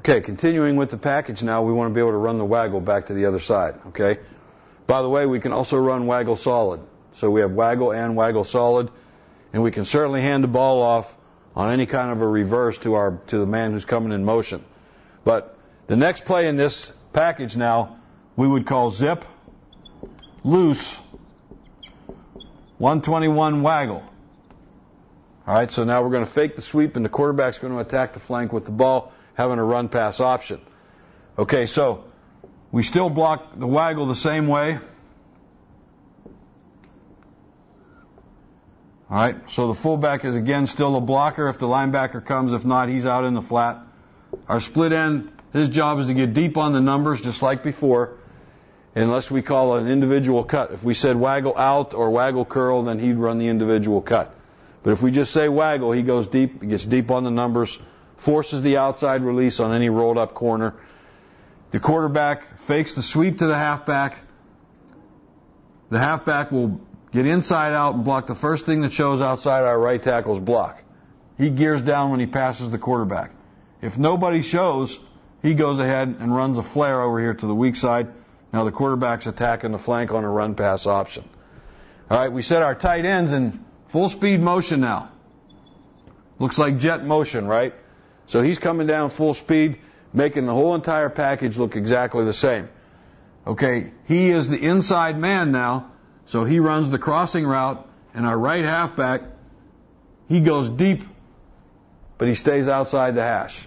Okay, continuing with the package now, we want to be able to run the waggle back to the other side, okay? By the way, we can also run waggle solid. So we have waggle and waggle solid, and we can certainly hand the ball off on any kind of a reverse to our to the man who's coming in motion. But the next play in this package now, we would call zip, loose, 121 waggle. All right, so now we're going to fake the sweep, and the quarterback's going to attack the flank with the ball, having a run pass option. Okay, so we still block the waggle the same way. All right, so the fullback is again still a blocker if the linebacker comes. If not, he's out in the flat. Our split end, his job is to get deep on the numbers just like before, unless we call an individual cut. If we said waggle out or waggle curl, then he'd run the individual cut. But if we just say waggle, he goes deep, he gets deep on the numbers, forces the outside release on any rolled up corner. The quarterback fakes the sweep to the halfback. The halfback will get inside out and block the first thing that shows outside our right tackle's block. He gears down when he passes the quarterback. If nobody shows, he goes ahead and runs a flare over here to the weak side. Now the quarterback's attacking the flank on a run pass option. All right, we set our tight ends in full speed motion now. Looks like jet motion, right? So he's coming down full speed, making the whole entire package look exactly the same. Okay, he is the inside man now, so he runs the crossing route, and our right halfback, he goes deep, but he stays outside the hash.